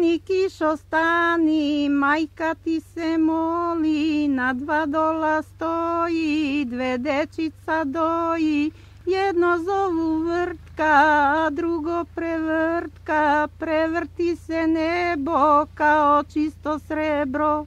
stani, kišo, stani, majka ti se moli, na dva dola stoji, dve dečica doji, jedno zovu vrtka, drugo prevrtka, prevrti se nebo kao čisto srebro.